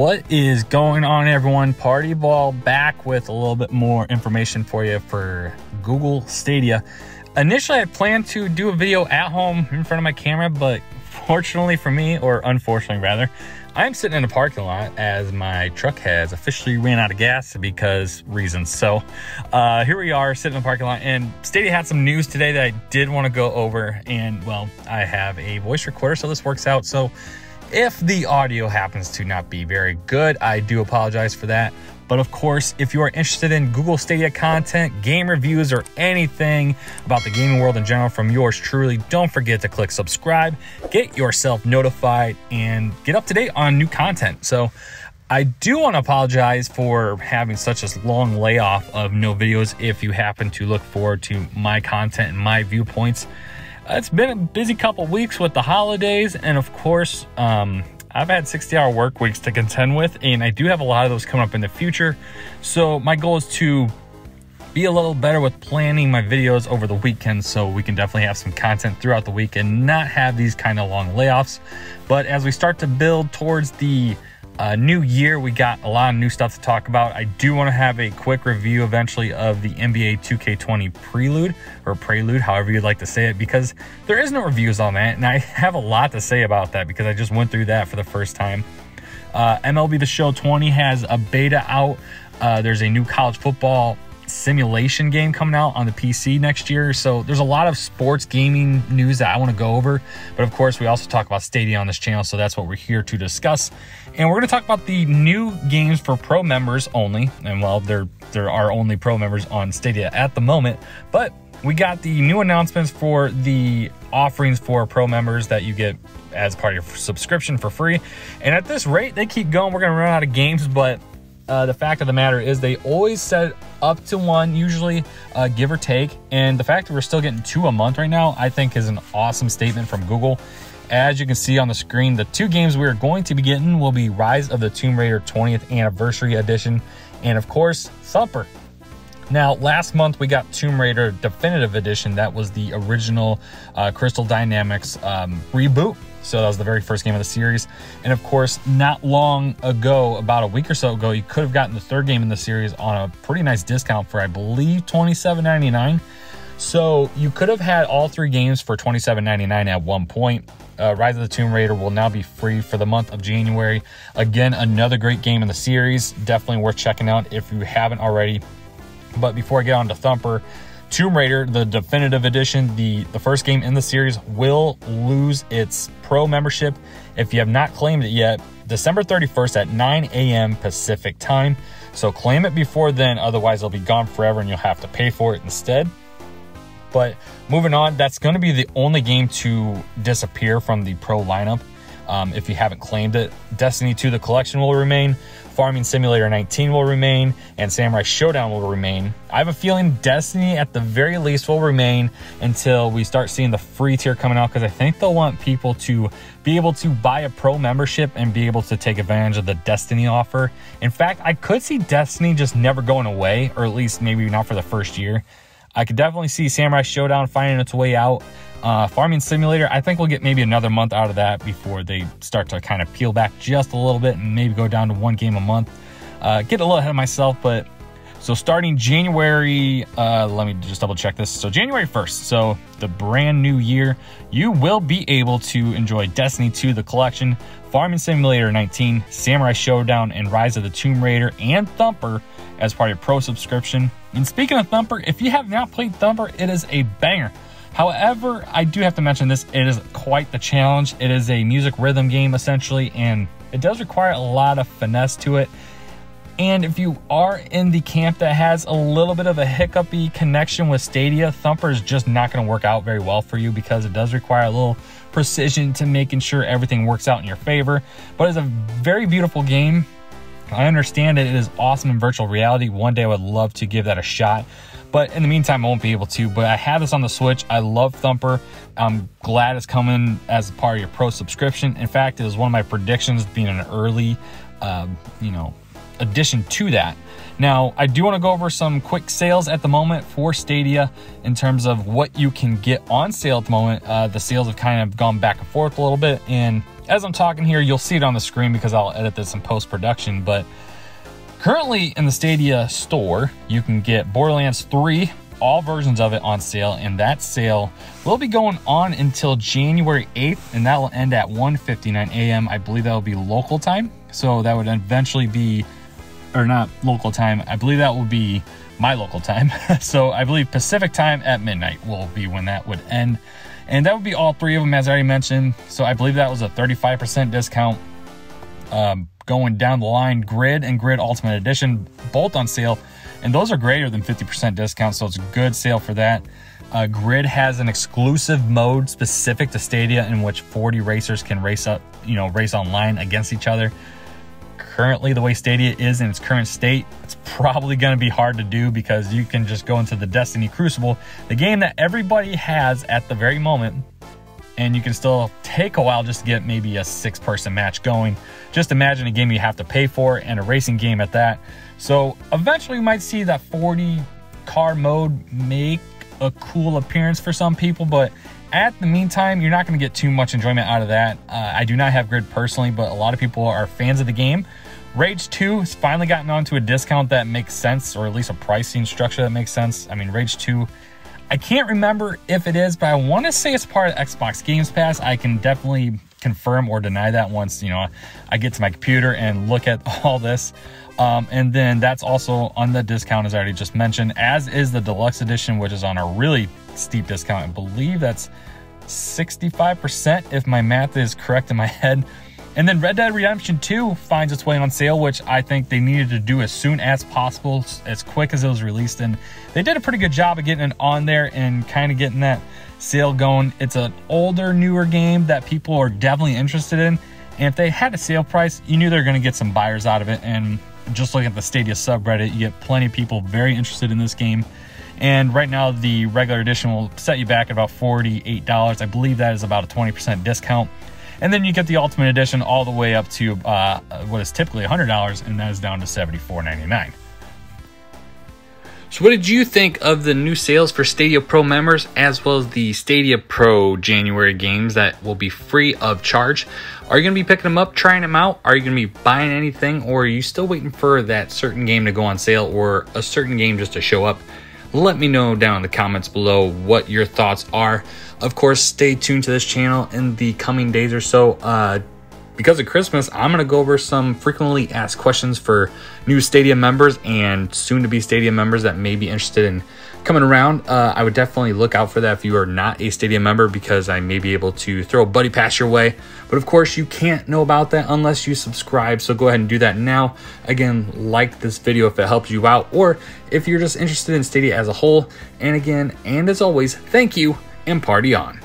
What is going on, everyone? Pardyball back with a little bit more information for you for Google Stadia. Initially, I planned to do a video at home in front of my camera, but fortunately for me, or unfortunately rather, I'm sitting in a parking lot as my truck has officially ran out of gas because reasons. So uh, here we are sitting in the parking lot, and Stadia had some news today that I did want to go over. And well, I have a voice recorder, so this works out. So if the audio happens to not be very good, I do apologize for that. But of course, if you are interested in Google Stadia content, game reviews, or anything about the gaming world in general from yours truly, don't forget to click subscribe, get yourself notified, and get up to date on new content. So, I do want to apologize for having such a long layoff of no videos if you happen to look forward to my content and my viewpoints it's been a busy couple weeks with the holidays, and of course, um, I've had 60 hour work weeks to contend with, and I do have a lot of those coming up in the future. So, my goal is to be a little better with planning my videos over the weekend so we can definitely have some content throughout the week and not have these kind of long layoffs. But as we start to build towards the uh, new year, we got a lot of new stuff to talk about. I do want to have a quick review eventually of the NBA 2K20 Prelude or Prelude, however you'd like to say it, because there is no reviews on that, and I have a lot to say about that because I just went through that for the first time. Uh, MLB The Show 20 has a beta out. Uh, there's a new college football simulation game coming out on the PC next year. So there's a lot of sports gaming news that I want to go over. But of course, we also talk about Stadia on this channel. So that's what we're here to discuss. And we're going to talk about the new games for pro members only. And well, there, there are only pro members on Stadia at the moment. But we got the new announcements for the offerings for pro members that you get as part of your subscription for free. And at this rate, they keep going. We're going to run out of games, but uh, the fact of the matter is they always set up to one, usually uh, give or take. And the fact that we're still getting two a month right now, I think is an awesome statement from Google. As you can see on the screen, the two games we are going to be getting will be Rise of the Tomb Raider 20th Anniversary Edition and, of course, Thumper. Now, last month we got Tomb Raider Definitive Edition. That was the original uh, Crystal Dynamics um, reboot so that was the very first game of the series. And of course, not long ago, about a week or so ago, you could have gotten the third game in the series on a pretty nice discount for, I believe, $27.99. So you could have had all three games for $27.99 at one point. Uh, Rise of the Tomb Raider will now be free for the month of January. Again, another great game in the series. Definitely worth checking out if you haven't already. But before I get on to Thumper, Tomb Raider, the definitive edition, the, the first game in the series, will lose its pro membership if you have not claimed it yet. December 31st at 9 a.m. Pacific time. So claim it before then, otherwise it'll be gone forever and you'll have to pay for it instead. But moving on, that's going to be the only game to disappear from the pro lineup um, if you haven't claimed it. Destiny 2, the collection will remain. Farming Simulator 19 will remain, and Samurai Shodown will remain. I have a feeling Destiny, at the very least, will remain until we start seeing the free tier coming out because I think they'll want people to be able to buy a pro membership and be able to take advantage of the Destiny offer. In fact, I could see Destiny just never going away, or at least maybe not for the first year. I could definitely see Samurai Shodown finding its way out. Uh, Farming Simulator, I think we'll get maybe another month out of that before they start to kind of peel back just a little bit and maybe go down to one game a month. Uh, get a little ahead of myself, but so starting January, uh, let me just double check this. So January 1st, so the brand new year, you will be able to enjoy Destiny 2, the collection, Farming Simulator 19, Samurai Shodown, and Rise of the Tomb Raider, and Thumper as part of your pro subscription. And speaking of Thumper, if you have not played Thumper, it is a banger. However, I do have to mention this, it is quite the challenge. It is a music rhythm game essentially, and it does require a lot of finesse to it. And if you are in the camp that has a little bit of a hiccupy connection with Stadia, Thumper is just not going to work out very well for you because it does require a little precision to making sure everything works out in your favor. But it's a very beautiful game. I understand it. it is awesome in virtual reality. One day I would love to give that a shot. But in the meantime, I won't be able to. But I have this on the Switch. I love Thumper. I'm glad it's coming as part of your pro subscription. In fact, it was one of my predictions being an early, uh, you know, addition to that. Now, I do want to go over some quick sales at the moment for Stadia in terms of what you can get on sale at the moment. Uh, the sales have kind of gone back and forth a little bit. And as I'm talking here, you'll see it on the screen because I'll edit this in post production. But currently in the Stadia store, you can get Borderlands 3 all versions of it on sale and that sale will be going on until January 8th and that will end at 1:59 a.m. I believe that will be local time. So that would eventually be or not local time. I believe that will be my local time. so I believe Pacific time at midnight will be when that would end. And that would be all three of them, as I already mentioned. So I believe that was a 35% discount. Um, going down the line, Grid and Grid Ultimate Edition, both on sale and those are greater than 50% discount, so it's a good sale for that. Uh, Grid has an exclusive mode specific to Stadia in which 40 racers can race up, you know, race online against each other. Currently, the way Stadia is in its current state, it's probably going to be hard to do because you can just go into the Destiny Crucible, the game that everybody has at the very moment, and you can still take a while just to get maybe a six person match going. Just imagine a game you have to pay for and a racing game at that. So eventually we might see that 40 car mode make a cool appearance for some people, but at the meantime, you're not going to get too much enjoyment out of that. Uh, I do not have Grid personally, but a lot of people are fans of the game. Rage 2 has finally gotten onto a discount that makes sense, or at least a pricing structure that makes sense. I mean, Rage 2, I can't remember if it is, but I want to say it's part of Xbox Games Pass. I can definitely confirm or deny that once, you know, I get to my computer and look at all this. Um, and then that's also on the discount, as I already just mentioned, as is the deluxe edition, which is on a really steep discount. I believe that's 65% if my math is correct in my head. And then Red Dead Redemption 2 finds its way on sale, which I think they needed to do as soon as possible, as quick as it was released. And they did a pretty good job of getting it on there and kind of getting that sale going. It's an older, newer game that people are definitely interested in. And if they had a sale price, you knew they were going to get some buyers out of it. And just looking at the Stadia subreddit, you get plenty of people very interested in this game. And right now, the regular edition will set you back at about $48. I believe that is about a 20% discount. And then you get the Ultimate Edition all the way up to uh, what is typically $100, and that is down to $74.99. So, what did you think of the new sales for Stadia Pro members as well as the Stadia Pro January games that will be free of charge? Are you going to be picking them up, trying them out? Are you going to be buying anything, or are you still waiting for that certain game to go on sale or a certain game just to show up? Let me know down in the comments below what your thoughts are. Of course, stay tuned to this channel in the coming days or so. Uh, because of Christmas, I'm going to go over some frequently asked questions for new Stadia members and soon to be Stadia members that may be interested in coming around. Uh, I would definitely look out for that if you are not a Stadia member because I may be able to throw a buddy pass your way. But of course, you can't know about that unless you subscribe. So go ahead and do that now. Again, like this video if it helps you out or if you're just interested in Stadia as a whole. And again, and as always, thank you and party on.